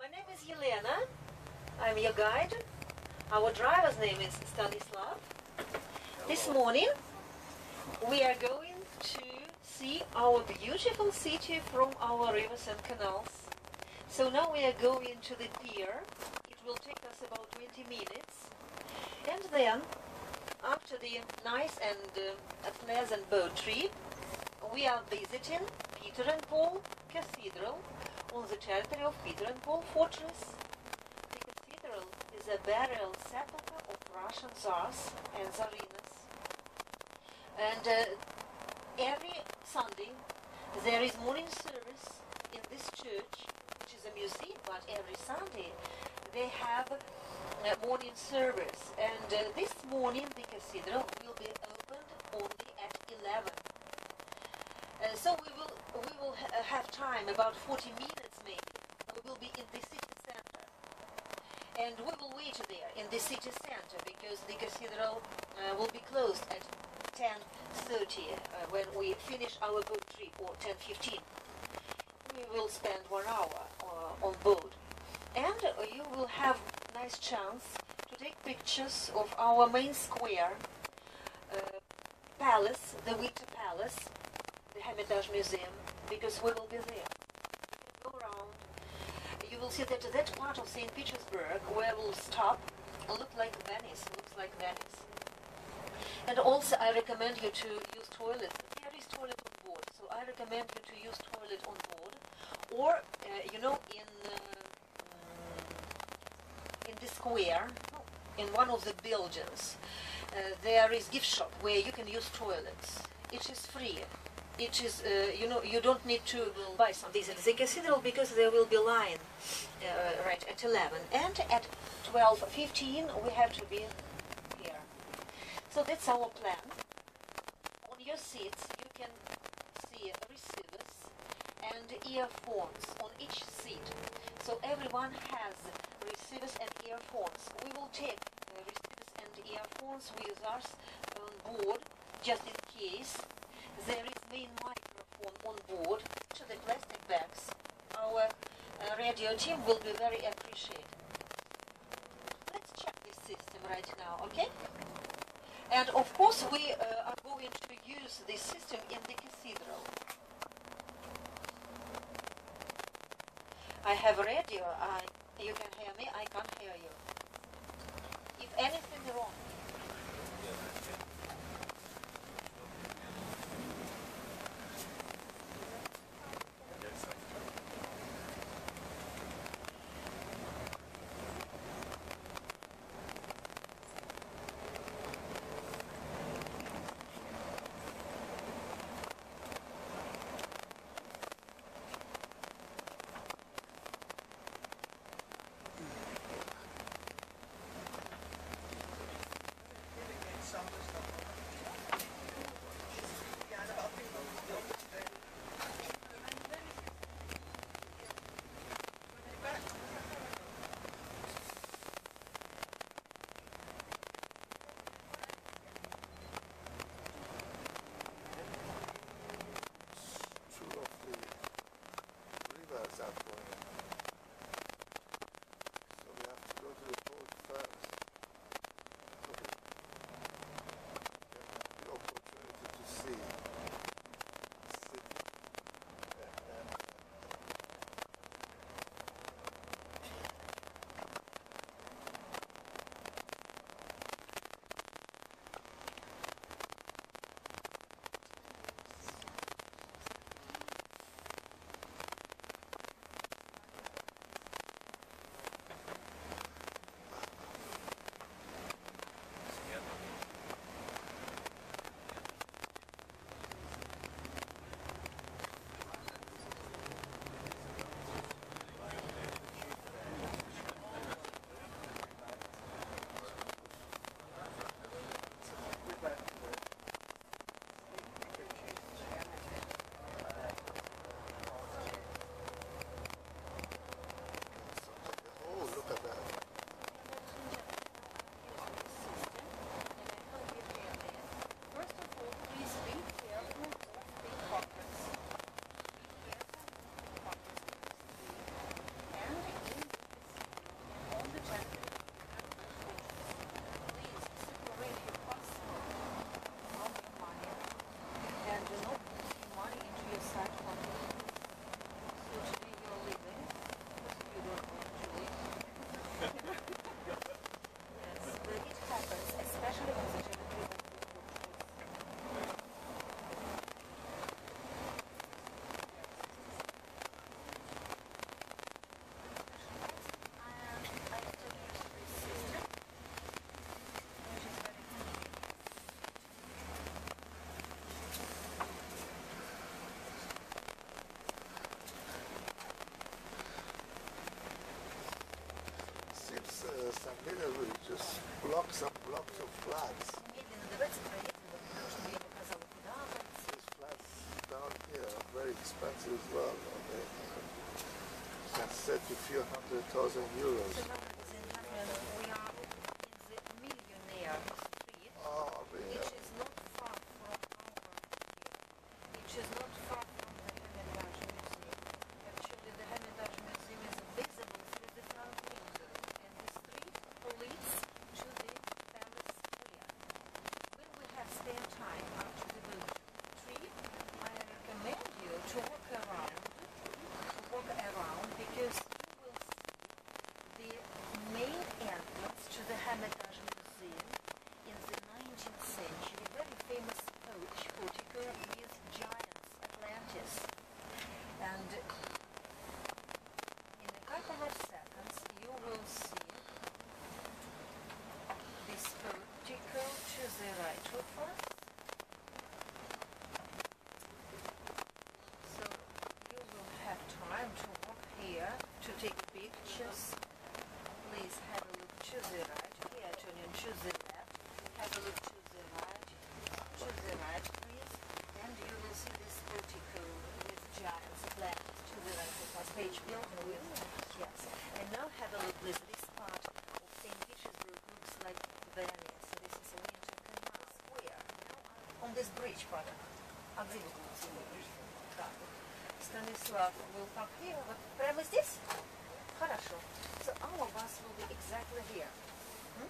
My name is Yelena. I'm your guide. Our driver's name is Stanislav. This morning we are going to see our beautiful city from our rivers and canals. So now we are going to the pier. It will take us about 20 minutes. And then, after the nice and uh, pleasant boat trip, we are visiting Peter and Paul Cathedral territory of Peter and Paul Fortress. The cathedral is a burial sepulchre of Russian Tsars and Tsarinas. And uh, every Sunday there is morning service in this church, which is a museum, but every Sunday they have morning service. And uh, this morning the cathedral will be opened only at 11. Uh, so we will we will ha- have time about 40 minutes maybe. We will be in the city center, and we will wait there in the city center because the cathedral uh, will be closed at 10:30 uh, when we finish our boat trip or 10:15. We will spend one hour uh, on board, and uh, you will have nice chance to take pictures of our main square, uh, palace, the Winter Palace the Hermitage Museum because we will be there. Will see that that part of St. Petersburg where we'll stop look like Venice, looks like Venice. And also I recommend you to use toilet. There is toilet on board, so I recommend you to use toilet on board. Or, uh, you know, in uh, in the square, in one of the buildings, uh, there is gift shop where you can use toilets. It is free it is, uh, you know, you don't need to buy something at the cathedral because there will be line uh, right at 11. And at 12.15 we have to be here. So that's our plan. On your seats you can see receivers and earphones on each seat. So everyone has receivers and earphones. We will take receivers and earphones with us on board just in case there is main microphone on board to the plastic bags. Our radio team will be very appreciated. Let's check this system right now, okay? And of course we uh, are going to use this system in the cathedral. I have radio, I, you can hear me, I can't hear you. If anything wrong, Hillary just blocks of blocks of floods. These floods down here are very expensive as well. They can set a few hundred thousand euros. To the Hermitage Museum in the 19th century, very famous porch, portico with giants, Atlantes. And in a couple of seconds, you will see this portico to the right of us. So you will have time to walk here to take pictures. Please have a look to the right. Here, turning to the left. Have a look to the right. To the right, please. And you will see this portico with giants Atlantis to the right of us. Page built with yes. And now have a look, please. This part of St. Petersburg looks like Venice. This is a winter canal square. On this bridge, pardon. А где вы будете смотреть? Так. Станислав will park here. Вот прямо здесь? Хорошо. So all of us will be exactly here. Hmm?